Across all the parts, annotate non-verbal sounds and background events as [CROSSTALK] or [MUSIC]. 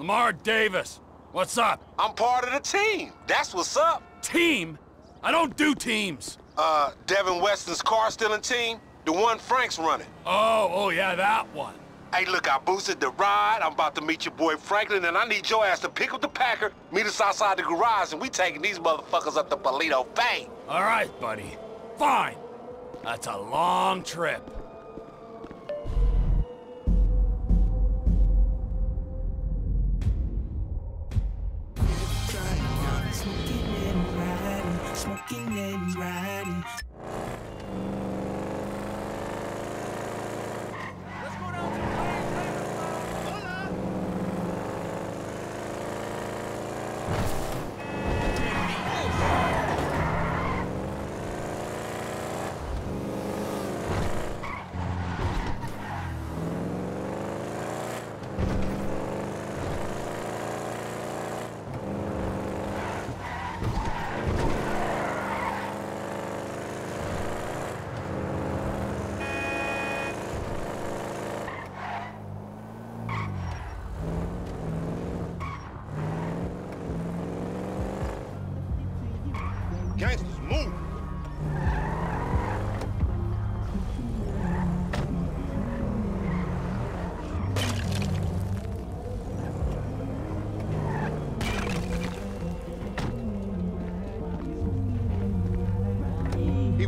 Lamar Davis. What's up? I'm part of the team. That's what's up. Team? I don't do teams. Uh, Devin Weston's car stealing team? The one Frank's running. Oh, oh yeah, that one. Hey, look, I boosted the ride. I'm about to meet your boy Franklin, and I need your ass to pick up the Packer, meet us outside the garage, and we taking these motherfuckers up to Paleto Bay. All right, buddy. Fine. That's a long trip.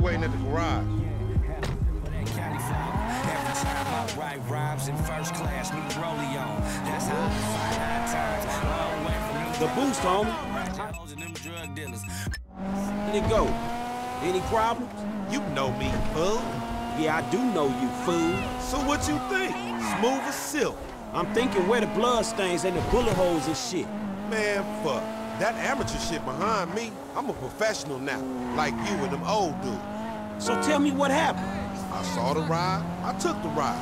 Waiting at the garage. Every time I write rhymes in first class, new rollie on. That's how I fight high times. Long way from them The boost, homie. hoes and them drug dealers. Let it go. Any problems? You know me, fool. Yeah, I do know you, fool. So what you think? Smooth as silk. I'm thinking where the blood stains and the bullet holes and shit. Man, fuck. That amateur shit behind me, I'm a professional now. Like you and them old dudes. So tell me what happened. I saw the ride, I took the ride.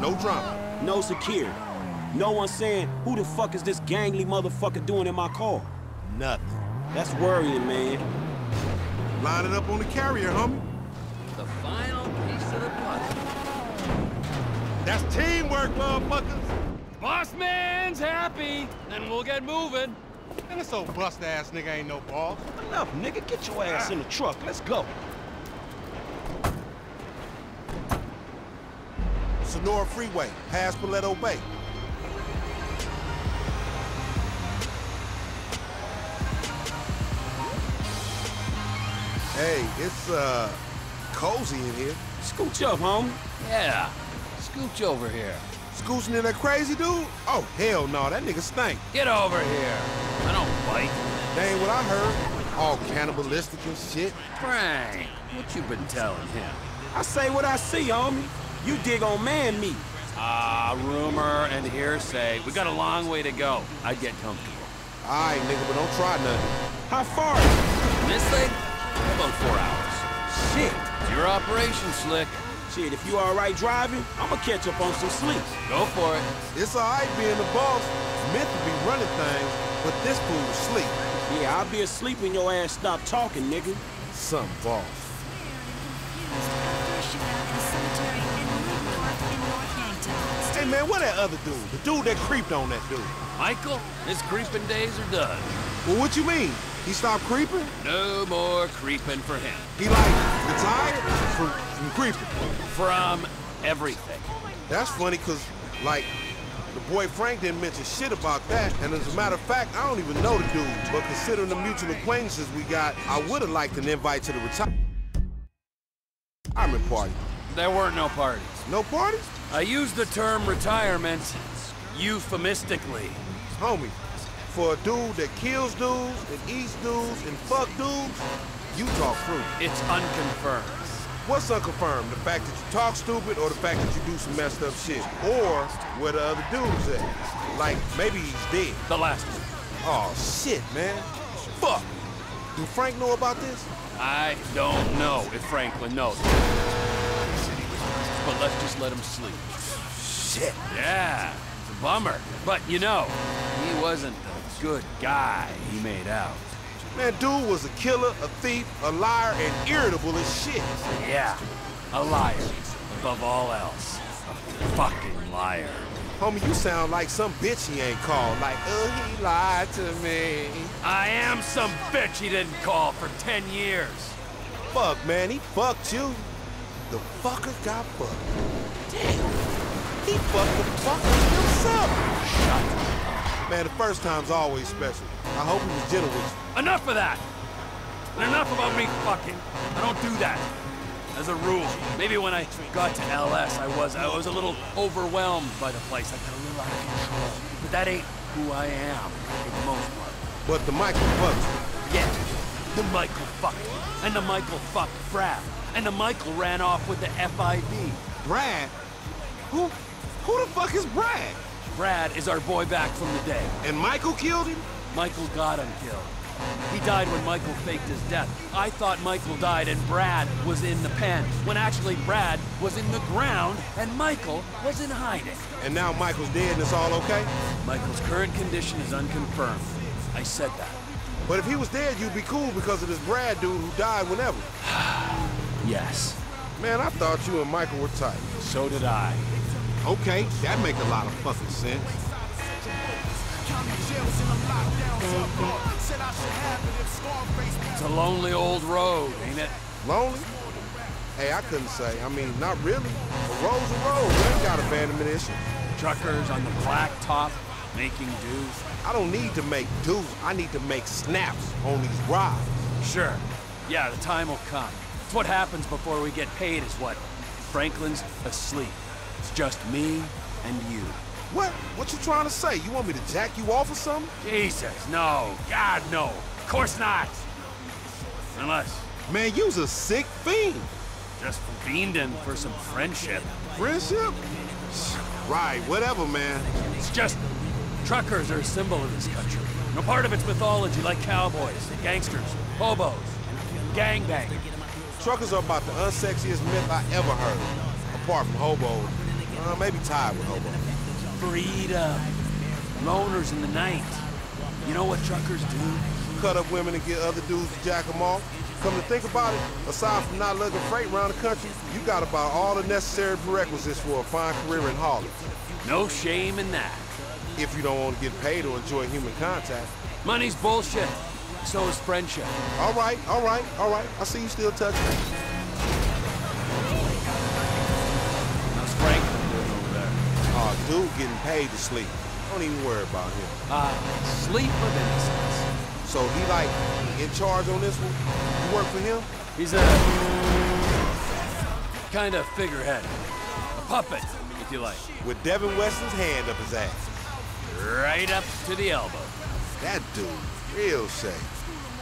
No drama. No security. No one saying, who the fuck is this gangly motherfucker doing in my car? Nothing. That's worrying, man. Line it up on the carrier, homie. The final piece of the puzzle. That's teamwork, motherfuckers. Boss man's happy, then we'll get moving. And this old bust-ass nigga ain't no boss. Enough, nigga. Get your ass in the truck. Let's go. Senora Freeway, past Paleto Bay. Hey, it's, uh, cozy in here. Scooch up, homie. Yeah. Scooch over here. Scooching in that crazy dude? Oh, hell no, that nigga stink. Get over here. I don't bite. That ain't what I heard. All cannibalistic and shit. Frank, what you been telling him? I say what I see, homie. You dig on man meat. Ah, rumor and hearsay. We got a long way to go. I'd get comfortable. All right, nigga, but don't try nothing. How far? is? This thing? About four hours. Shit. It's your operation, Slick. Shit, if you all right driving, I'ma catch up on some sleep. Go for it. It's all right being the boss. It's meant to be running things, but this fool was sleep. Yeah, I'll be asleep when your ass stop talking, nigga. Some boss. Hey, man, what that other dude? The dude that creeped on that dude. Michael, his creeping days are done. Well, what you mean? He stopped creeping? No more creeping for him. He, like, retired from, from creeping. From everything. That's funny, because, like, the boy Frank didn't mention shit about that. And as a matter of fact, I don't even know the dude. But considering the mutual acquaintances we got, I would have liked an invite to the retirement party. There weren't no parties. No parties? I use the term retirement euphemistically. Homie, for a dude that kills dudes and eats dudes and fuck dudes, you talk fruit. It's unconfirmed. What's unconfirmed? The fact that you talk stupid or the fact that you do some messed up shit? Or where the other dude's at? Like, maybe he's dead. The last one. Oh, shit, man. Fuck. Do Frank know about this? I don't know if Franklin knows. Let's just let him sleep. Shit. Yeah, it's a bummer. But you know, he wasn't the good guy he made out. Man, dude was a killer, a thief, a liar, and irritable as shit. Yeah, a liar. Above all else, a fucking liar. Homie, you sound like some bitch he ain't called. Like, oh, he lied to me. I am some bitch he didn't call for 10 years. Fuck, man, he fucked you. The fucker got fucked. Damn. He fucked the fucker himself. Shut up. Man, the first time's always special. I hope he was gentle with you. Enough of that! And enough about me fucking. I don't do that. As a rule. Maybe when I got to LS, I was I was a little overwhelmed by the place. I got a little out of control. But that ain't who I am, for the most part. But the Michael fucked. Yeah, the Michael fucked. And the Michael fucked Brad. And the Michael ran off with the FIB. Brad? Who, who the fuck is Brad? Brad is our boy back from the day. And Michael killed him? Michael got him killed. He died when Michael faked his death. I thought Michael died and Brad was in the pen, when actually Brad was in the ground and Michael was in hiding. And now Michael's dead and it's all okay? Michael's current condition is unconfirmed. I said that. But if he was dead, you'd be cool because of this Brad dude who died whenever. [SIGHS] [SIGHS] [SIGHS] Yes, Man, I thought you and Michael were tight. so did I. Okay, that make a lot of fucking sense. It's a lonely old road, ain't it? Lonely? Hey, I couldn't say. I mean, not really. A road's a road. We ain't got abandonment issue. Truckers on the blacktop making do. I don't need to make do. I need to make snaps on these rides. Sure. Yeah, the time will come. It's what happens before we get paid is what? Franklin's asleep. It's just me and you. What? What you trying to say? You want me to jack you off or something? Jesus, no. God, no. Of course not. Unless Man, you's a sick fiend. just fiending for some friendship. Friendship? Right, whatever, man. It's just truckers are a symbol of this country. No part of its mythology like cowboys, gangsters, hobos, gangbangers. Truckers are about the unsexiest myth I ever heard. Apart from hobos. Uh, maybe tied with hobos. Freedom. Loners in the night. You know what truckers do? Cut up women and get other dudes to jack them off. Come to think about it, aside from not lugging freight around the country, you got about all the necessary prerequisites for a fine career in hauling. No shame in that. If you don't want to get paid or enjoy human contact. Money's bullshit. So is friendship. All right, all right, all right. I see you still touching me. How's Franklin doing over there? Oh, dude getting paid to sleep. Don't even worry about him. Ah, sleep of innocence. So he like in charge on this one? You work for him? He's a kind of figurehead. A puppet, if you like. With Devin Weston's hand up his ass. Right up to the elbow. That dude, real safe.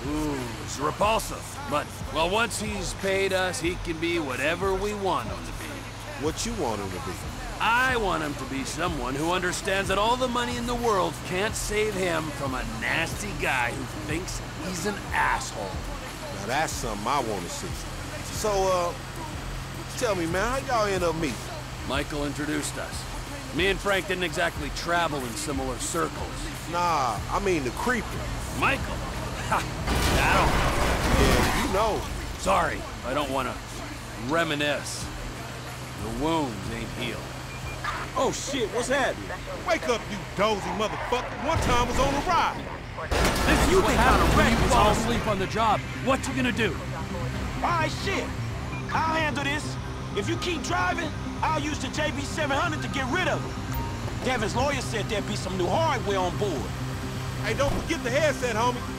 Ooh, it's repulsive. But, well, once he's paid us, he can be whatever we want him to be. What you want him to be? I want him to be someone who understands that all the money in the world can't save him from a nasty guy who thinks he's an asshole. Now that's something I want to see. So, uh, tell me, man, how y'all end up meeting? Michael introduced us. Me and Frank didn't exactly travel in similar circles. Nah, I mean the creeper. Michael? Ha! I Yeah, you know. Sorry, I don't want to reminisce. The wounds ain't healed. Oh shit, what's happening? Wake up, you dozy motherfucker. One time was on a ride. This You what think happens I'm when you fall asleep on the job. What you gonna do? Alright, shit. I'll handle this. If you keep driving, I'll use the JB700 to get rid of it. Devin's lawyer said there'd be some new hardware on board. Hey, don't forget the headset, homie.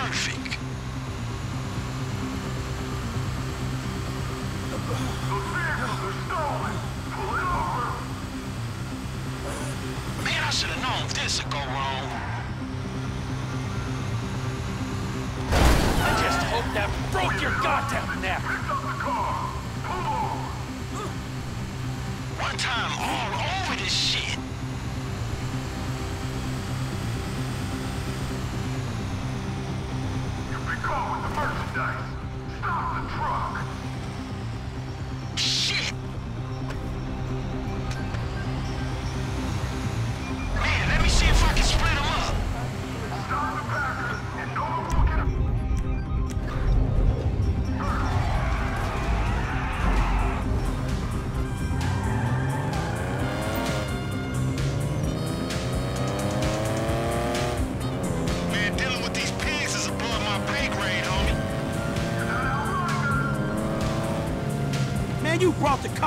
Perfect. Those vehicles are stolen. Pull it over. Man, I should have known this would go wrong. I just hope that broke your goddamn neck. Picked up the car. Pull over. One time all merchandise.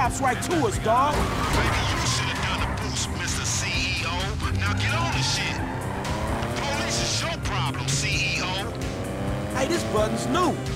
Cops right to us, dog. Maybe you should have done the boost, Mr. CEO. Now get on the shit. The police is your problem, CEO. Hey, this button's new.